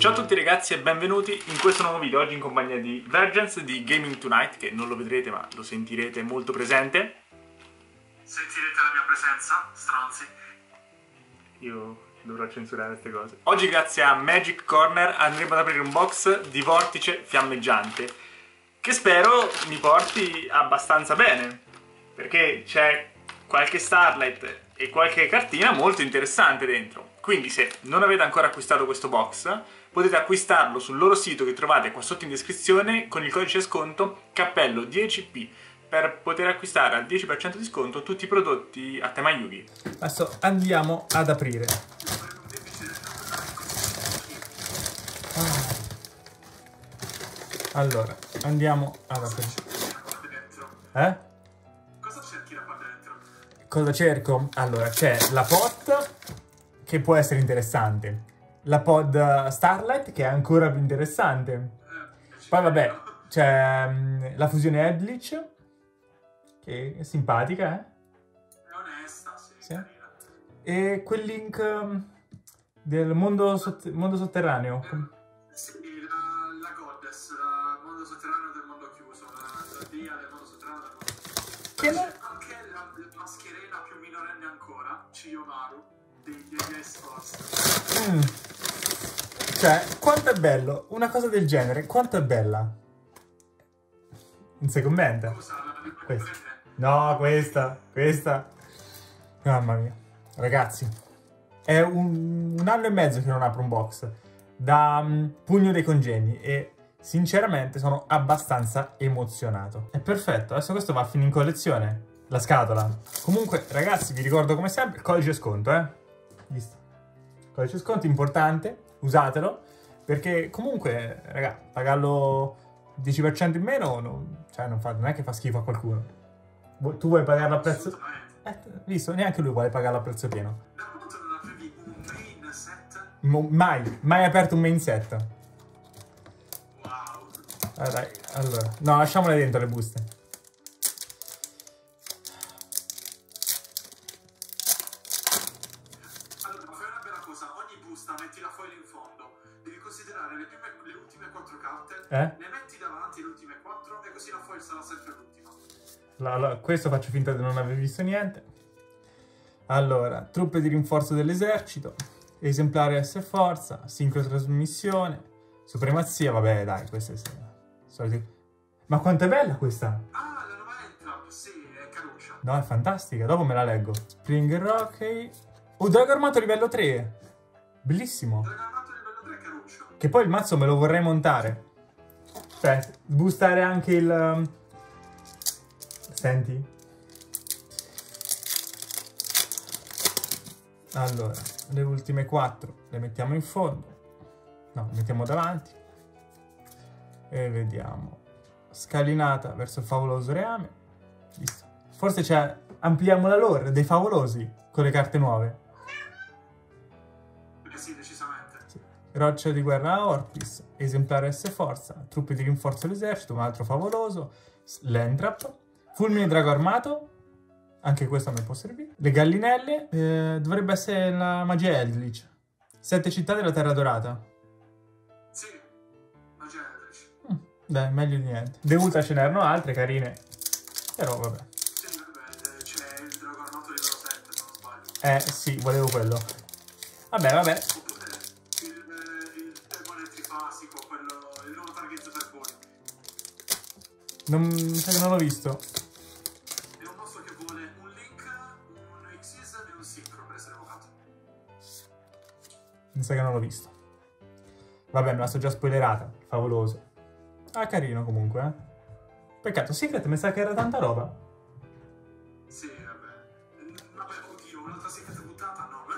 Ciao a tutti ragazzi e benvenuti in questo nuovo video, oggi in compagnia di Vergence di Gaming Tonight, che non lo vedrete ma lo sentirete molto presente. Sentirete la mia presenza, stronzi. Io dovrò censurare queste cose. Oggi grazie a Magic Corner andremo ad aprire un box di vortice fiammeggiante, che spero mi porti abbastanza bene, perché c'è qualche Starlight e qualche cartina molto interessante dentro. Quindi se non avete ancora acquistato questo box, potete acquistarlo sul loro sito che trovate qua sotto in descrizione con il codice sconto cappello 10p per poter acquistare al 10% di sconto tutti i prodotti a tema Yugi. Adesso andiamo ad aprire. Ah. Allora, andiamo ad aprire. Eh? Cosa cerchi da qua dentro? Cosa cerco? Allora, c'è la pot che può essere interessante, la pod Starlight che è ancora più interessante. Eh, Poi vabbè, c'è mm, la fusione Edlich che è simpatica, eh? È onesta, sì, Sì. E quel link mm, del mondo, sott- mondo sotterraneo. Com- Sì, la, la goddess, il mondo sotterraneo del mondo chiuso, la, dia del mondo sotterraneo del mondo chiuso. Che C'è no- anche la, mascherina più minorenne ancora, Chiyomaru, Mm. Cioè, quanto è bello, una cosa del genere, quanto è bella. Non si commenta. Questa. No, questa, questa. Mamma mia. Ragazzi, è un, un anno e mezzo che non apro un box da mm, Pugno dei Congegni e sinceramente sono abbastanza emozionato. È perfetto, adesso questo va a finire in collezione. La scatola. Comunque, ragazzi, vi ricordo come sempre il codice sconto, eh. Visto? Codice sconto importante, usatelo, perché comunque, raga, pagarlo 10% in meno non, cioè non, fa- non è che fa schifo a qualcuno. Tu vuoi pagarlo a prezzo... Eh, visto, neanche lui vuole pagarlo a prezzo pieno. Da quanto non avevi un main set? Mo- mai, mai aperto un main set. Wow. Dai, allora. No, lasciamole dentro le buste. Questo faccio finta di non aver visto niente. Allora, truppe di rinforzo dell'esercito, esemplare S forza, sincrotrasmissione, supremazia, vabbè dai, queste sono soliti... Ma quanto è bella questa! Ah, la nuova entrap, sì, è caruccia. No, è fantastica, dopo me la leggo. Spring Rocky... Oh, Drago Armato livello 3! Bellissimo! Dragon Armato livello 3 è caruccio. Che poi il mazzo me lo vorrei montare. Cioè, boostare anche il... Senti? Allora, le ultime quattro le mettiamo in fondo. No, le mettiamo davanti. E vediamo. Scalinata verso il favoloso reame. Visto. Forse c'è... Ampliamo la lore dei favolosi con le carte nuove. Eh sì, decisamente. Roccia di guerra a Orpis, esemplare S forza, truppe di rinforzo all'esercito, un altro favoloso, Lentrap, fulmine drago armato, anche questo a me può servire. Le gallinelle, eh, dovrebbe essere la magia Eldritch. Sette città della Terra Dorata. Sì, magia Eldritch. Mm, dai, meglio di niente. De Ultra ce n'erano altre carine, però vabbè. Sì, vabbè, c'è il Dragon Armato livello 7, se non sbaglio. Eh sì, volevo quello. Vabbè, vabbè. Oppure il, eh, il demone trifasico, quello, il nuovo target per voi. Non, sai che non l'ho visto. È un mostro che vuole un link, un Xyz e un sincro per essere evocato. Mi sa che non l'ho visto. Vabbè, me la so già spoilerata. Favoloso. Ah, carino comunque, eh. Peccato, Secret mi sa che era tanta roba. Sì, vabbè. Vabbè, oddio, un'altra secret buttata? No.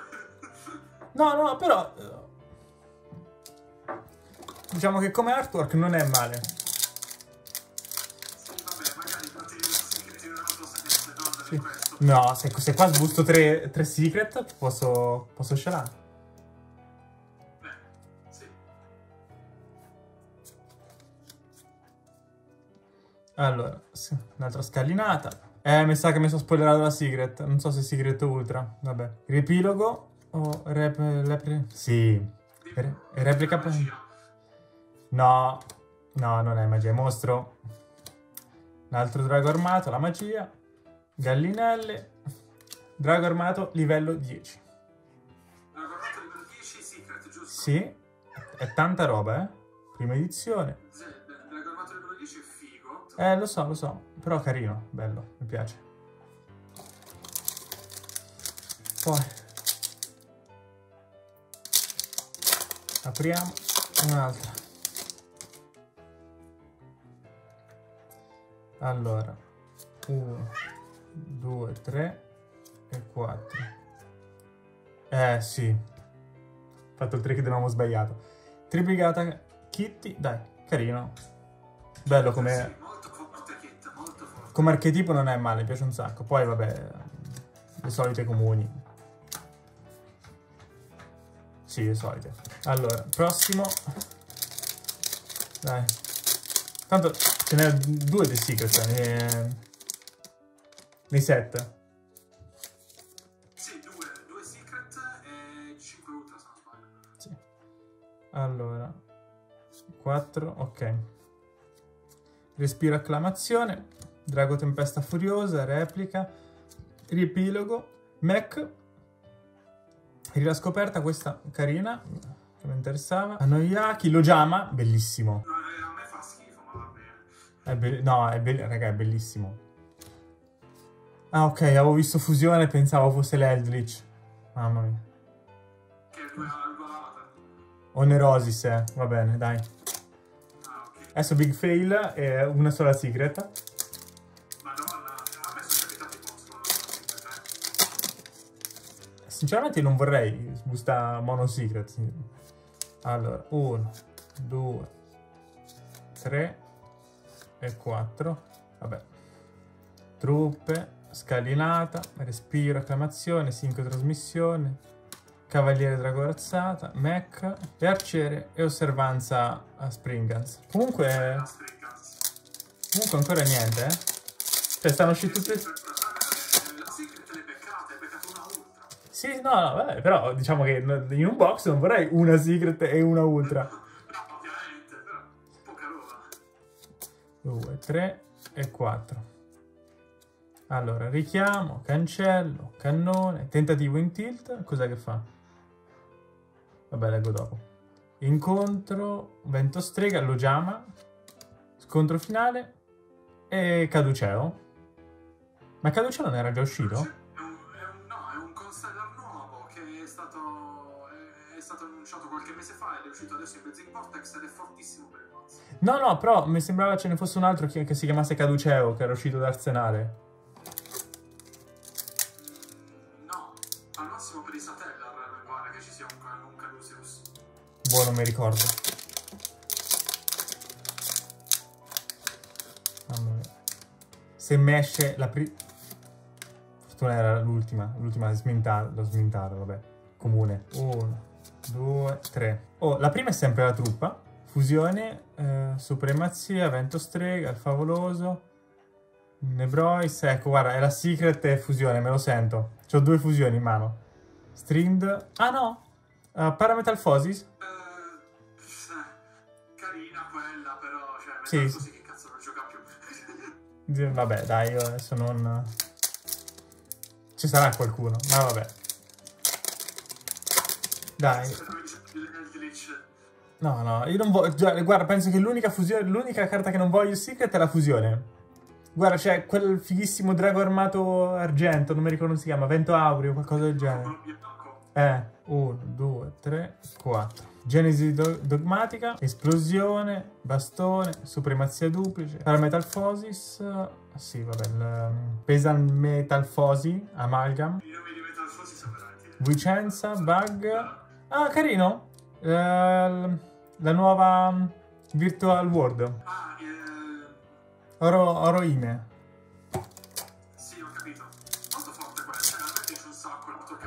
No, no, però... eh, Diciamo che come artwork non è male. Sì. No, se, se qua sbusto tre, tre secret, posso, posso scelare. Sì. Allora, sì, un'altra scalinata. Eh, mi sa che mi sono spoilerato la Secret. Non so se è Secret Ultra. Vabbè. Riepilogo o rep, lepre... Sì, Re- replica... No, no, non è magia, è mostro. Un altro drago armato, la magia. Gallinelle. Drago armato, livello 10. La corretta livello 10 Secret, giusto? Sì, è tanta roba, eh. Prima edizione. La corretta livello 10 è figo. Eh, lo so, lo so, però carino, bello, mi piace. Poi apriamo un'altra. Allora, 1, 2, 3 e 4. Eh sì, ho fatto il trick avevamo sbagliato. Triplicata Kitty, dai, carino. Bello come... Come archetipo non è male, mi piace un sacco. Poi, vabbè, le solite comuni. Sì, le solite. Allora, prossimo. Dai. Tanto ce n'è due di secret nei set. Sì, due, due Secret e 5 Ultra se non sbaglio. Sì. Allora, 4, ok. Respiro acclamazione, Drago Tempesta Furiosa, replica, riepilogo, Mac, scoperta questa carina, che mi interessava, Anoyaki, Lojama, bellissimo. No, eh, a me fa schifo, ma va bene. È be- no, è, be- raga, è bellissimo. Ah, ok, avevo visto fusione e pensavo fosse l'Eldritch. Mamma mia. Onerosis, eh. va bene, dai. Adesso Big Fail e una sola secret. Sinceramente non vorrei busta mono secret. Allora, 1, 2, 3 e 4. Vabbè. Truppe, scalinata, respiro, acclamazione, sincrotrasmissione, cavaliere dragorazzata, mech, e arciere e osservanza a Springans. Comunque, comunque ancora niente, eh. Cioè, stanno uscendo tutte... Eh. Sì, no, no, vabbè, però diciamo che in un box non vorrei una secret e una ultra. No, ovviamente, però poca roba. 2, 3 e 4. Allora, richiamo, cancello, cannone, tentativo in tilt, cos'è che fa? Vabbè, leggo dopo. Incontro, vento strega, Lojama, scontro finale e Caduceo. Ma Caduceo non era già uscito? No, è un constellar nuovo che è stato, è, è stato annunciato qualche mese fa ed è uscito adesso in Blazing Vortex ed è fortissimo per il mazzo. No, no, però mi sembrava ce ne fosse un altro che, che si chiamasse Caduceo, che era uscito da Arsenale. Boh, non mi ricordo. Se mi esce la prima... Fortuna era l'ultima, l'ultima smintata, l'ho smintata, vabbè. Comune. Uno, due, tre. Oh, la prima è sempre la truppa. Fusione, eh, supremazia, vento strega, il favoloso, Nebrois. Ecco, guarda, è la secret e fusione, me lo sento. Ho due fusioni in mano. Strind... Ah no! Uh, Parametalphosis? Sì. Così che cazzo non gioca più. Vabbè, dai, io adesso non... Ci sarà qualcuno, ma vabbè. Dai, no, no, io non voglio... Guarda, penso che l'unica fusione, l'unica carta che non voglio Secret è la fusione. Guarda, c'è quel fighissimo drago armato argento, non mi ricordo come si chiama, Vento Aureo, qualcosa del genere. Eh, 1, 2, 3, 4. Genesi do- dogmatica, esplosione, bastone, supremazia duplice, parametalfosis, eh, sì, vabbè, il um, pesan metalfosi, amalgam, I nomi di Metal Force sono veramente... Vicenza, bug. Ah, carino! Eh, la nuova um, Virtual World, Ah, eh, Oro, Oroime.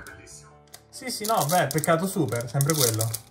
bellissimo. Sì, sì, no, beh, peccato super, sempre quello.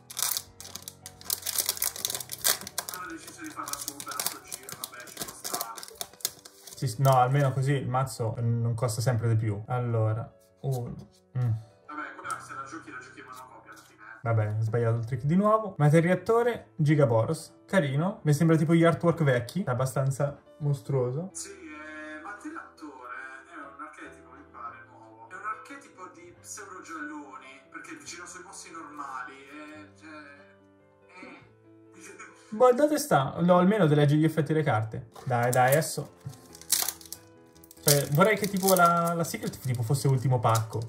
Sì, no, almeno così il mazzo non costa sempre di più. Allora, 1, Vabbè, quella se la giochi, la giochi in monocopia alla fine, Vabbè, ho sbagliato il trick di nuovo. Materia reattore, Gigaboros. Carino. Mi sembra tipo gli artwork vecchi. È abbastanza mostruoso. Sì, eh, Battilattore è un archetipo, mi pare, nuovo. È un archetipo di pseudo-gialloni, perché gira sui mossi normali e... Cioè, eh. Boh, dove sta? No, almeno te leggi gli effetti delle carte. Dai, dai, adesso. Cioè, vorrei che tipo la, la secret tipo fosse ultimo pacco.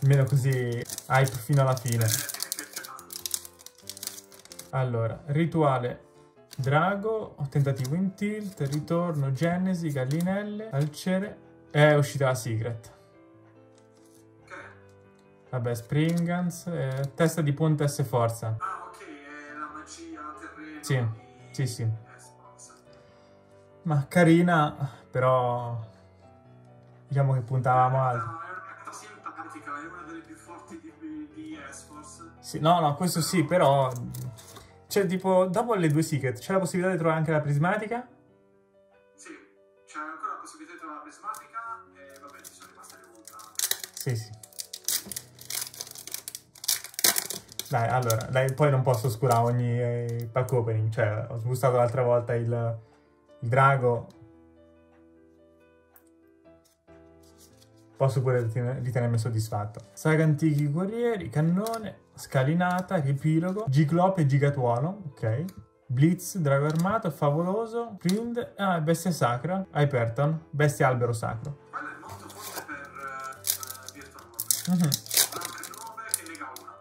Almeno così hype fino alla fine. Allora, rituale Drago, tentativo in tilt, ritorno, genesi, gallinelle, alcere. È uscita la secret. Ok. Vabbè, Springans, eh, testa di ponte S forza. Ah, ok, è la magia terreno Sì, sì, sì. Ma carina, però diciamo che puntavamo altro. È una carta simpatica, è una delle più forti di, di S-Force. Sì, no, no, questo sì, però c'è tipo dopo le due secret c'è la possibilità di trovare anche la prismatica? Sì, c'è ancora la possibilità di trovare la prismatica e vabbè, ci sono rimaste le ultra. Sì, sì. Dai, allora, dai, poi non posso oscurare ogni eh, pack opening, cioè ho sbustato l'altra volta il drago. Posso pure riten- ritenermi soddisfatto. Saga antichi guerrieri, cannone, scalinata, riepilogo, giglope e gigatuono, ok. Blitz, drago armato, favoloso, Prind, ah, bestia sacra, Hyperton, bestia albero sacro. Quella è molto forte per uh, Virtual Warfare. Rank 9 che nega una.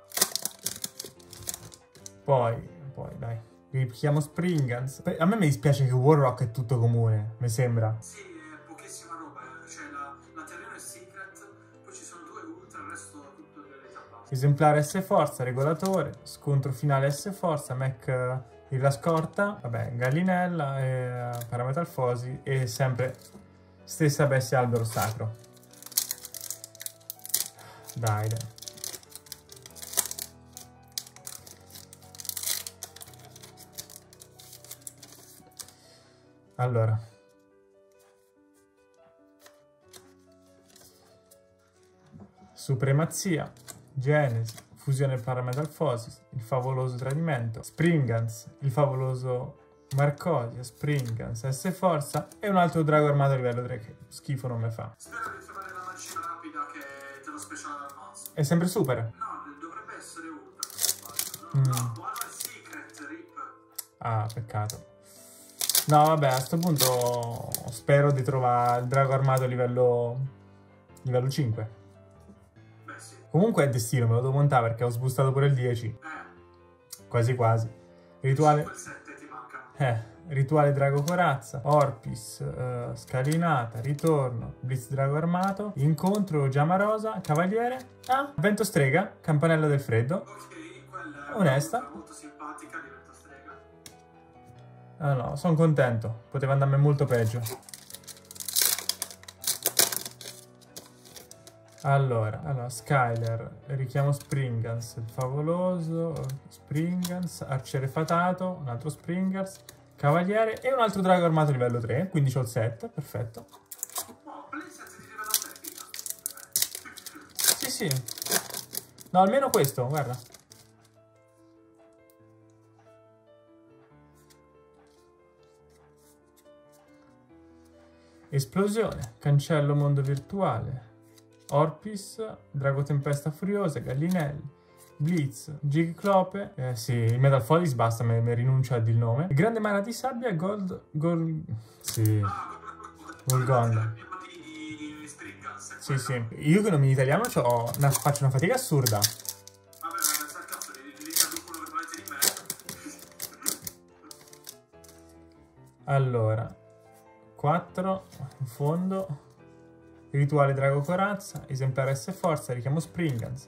Poi, poi, dai. Richiamo Springans. A me mi dispiace che Warrock è tutto comune, mi sembra. Sì, è pochissima roba, eh. c'è la, la terreno è secret, poi ci sono due ultra, il resto tutto delle base. Esemplare S forza, regolatore, scontro finale S forza, mech eh, la scorta, vabbè, gallinella, eh, parametalfosi e sempre stessa bestia albero sacro. Dai, dai. Allora. Supremazia, Genesi, Fusione Parametalfosis, il favoloso Tradimento, Springans, il favoloso Marcosia, Springans, S Forza e un altro drago armato a livello 3 che schifo non mi fa. Spero di trovare la magia rapida che te lo speciale al mazzo. È sempre super. No, dovrebbe essere ultra, sbaglio. Mm. No, no, è secret, rip. Ah, peccato. No, vabbè, a sto punto spero di trovare il drago armato a livello, livello 5. Beh, sì. Comunque è destino, me lo devo montare perché ho sbustato pure il 10. Eh, Quasi quasi. Rituale... 5 7 ti mancano. Eh, rituale drago corazza, Orpis, eh, scalinata, ritorno, blitz drago armato, incontro giama rosa, cavaliere, ah, vento strega, campanella del freddo. Ok, quella è Onesta. molto simpatica. Ah no, sono contento, poteva andarmi molto peggio. Allora, allora, Skyler, richiamo Springans, favoloso, Springans, arciere fatato, un altro Springans, cavaliere e un altro drago armato livello 3, quindi c'ho il set, perfetto. Blizzard di livello 3, figa. Sì, sì. No, almeno questo, guarda. Esplosione, cancello mondo virtuale, Orpis, Drago Tempesta Furiosa, Gallinelli, Blitz, Gigclope, eh sì, il Metal Follies basta, mi, mi rinuncio a dire il nome. Grande Mana di Sabbia, Gold, Gold, sì, Golgonda. Sì, sì. Io che non mi italiano una- faccio una fatica assurda. Allora, 4 in fondo, rituale drago corazza, esemplare S forza, richiamo Springans,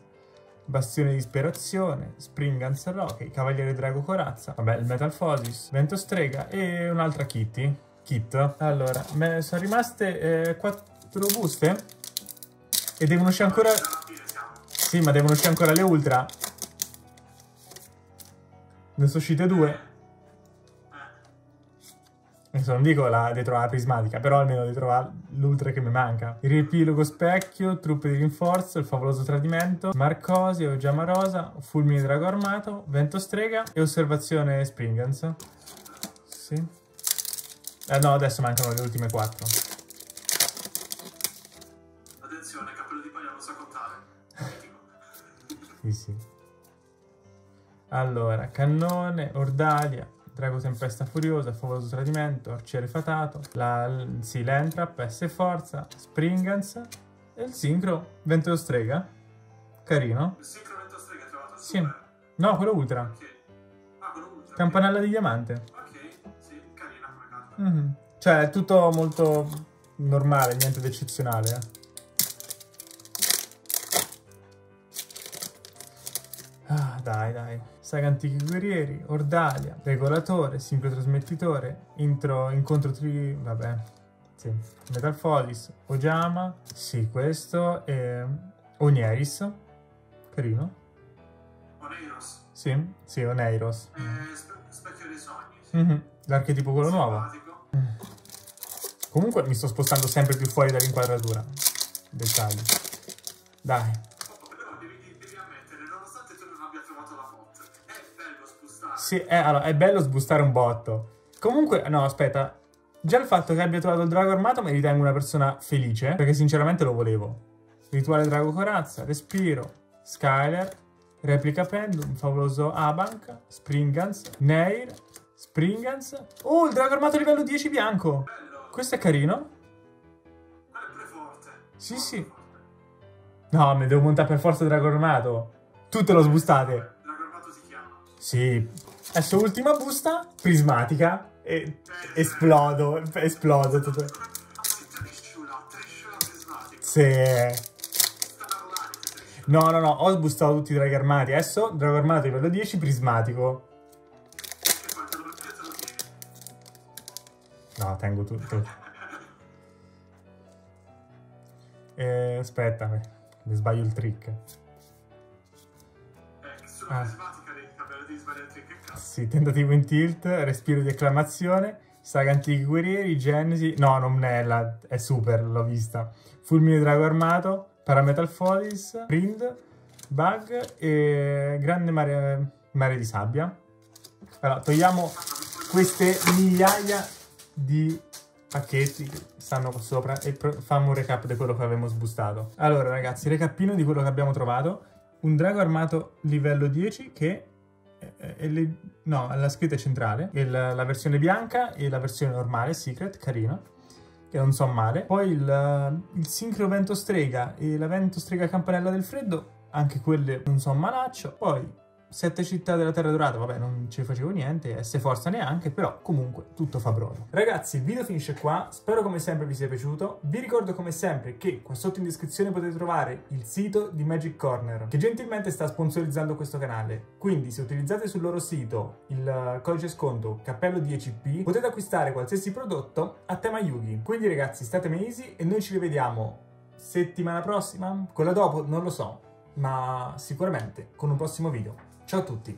bastione di disperazione, Springans Rocky, cavaliere drago corazza, vabbè il Metal Phosis, vento strega e un'altra kitty, kit. Allora, me sono rimaste 4 buste e devono uscire ancora... Sì, ma devono uscire ancora le ultra. Ne sono uscite due. Adesso non dico la, di trovare la prismatica, però almeno di trovare l'ultra che mi manca. Il riepilogo specchio, truppe di rinforzo, il favoloso tradimento, Marcosi, Oggiama Rosa, fulmine drago armato, vento strega e osservazione Springans. Sì. Eh no, adesso mancano le ultime quattro. Attenzione, cappello di paglia non sa contare. Sì, sì. Allora, cannone, ordalia, drago tempesta furiosa, favoloso tradimento, arciere fatato, la, sì, l'entrap, S forza, springans e il sincro, vento strega. Carino. Il sincromento strega è trovato Sì. super. No, quello ultra. Ok. Ah, quello ultra. Campanella di diamante. Ok, sì, carina come carta. Mhm. Cioè, è tutto molto normale, niente di eccezionale. eh. Ah, dai, dai. Saga Antichi Guerrieri, Ordalia, Regolatore, Sincrotrasmettitore, intro, Incontro tri... vabbè. Sì. Metal Fodis, Ojama, sì, questo, e Onieris, carino. Oneiros. Sì, sì, Oneiros. Eh, spe- specchio dei sogni. Sì. Mhm. L'archetipo quello nuovo. Simpatico. Comunque mi sto spostando sempre più fuori dall'inquadratura. Dettagli. Dai. Sì, è, allora, è bello sbustare un botto. Comunque, no, aspetta. Già il fatto che abbia trovato il drago armato mi ritengo una persona felice, perché sinceramente lo volevo. Rituale drago corazza, respiro, Skyler, replica pendulum, favoloso Abank, Springans, Nair, Springans. Oh, il drago armato livello 10 bianco. Bello. Questo è carino. Preforte. Sì, sì. forte. No, mi devo montare per forza il drago armato. Tutte lo sbustate. Drago armato si chiama. Sì. Adesso ultima busta, prismatica. E esplodo, esplodo. Tutto. Trishula. No, no, no, ho sbustato tutti i draghi armati. Adesso, drago armato livello 10, prismatico. No, tengo tutto. Eh, aspetta, mi sbaglio il trick. Ah. Sì, tentativo in tilt, respiro di acclamazione, saga antichi guerrieri, genesi... No, non è la... è super, l'ho vista. Fulmine drago armato, parametal fodis, prind, bug e grande mare, mare di sabbia. Allora, togliamo queste migliaia di pacchetti che stanno qua sopra e facciamo un recap di quello che avevamo sbustato. Allora, ragazzi, recapino di quello che abbiamo trovato. Un drago armato livello 10 che è- è le- no, la scritta centrale, la, la versione bianca e la versione normale, secret, carina, che non so male. Poi il, il sincro vento strega e la vento strega campanella del freddo, anche quelle non so malaccio. Poi sette città della Terra Dorata, vabbè, non ci facevo niente, S Forza neanche, però comunque tutto fa brodo. Ragazzi, il video finisce qua, spero come sempre vi sia piaciuto. Vi ricordo come sempre che qua sotto in descrizione potete trovare il sito di Magic Corner, che gentilmente sta sponsorizzando questo canale. Quindi se utilizzate sul loro sito il codice sconto cappello 10p, potete acquistare qualsiasi prodotto a tema Yugi. Quindi ragazzi, state easy e noi ci rivediamo settimana prossima, quella dopo non lo so, ma sicuramente con un prossimo video. Ciao a tutti!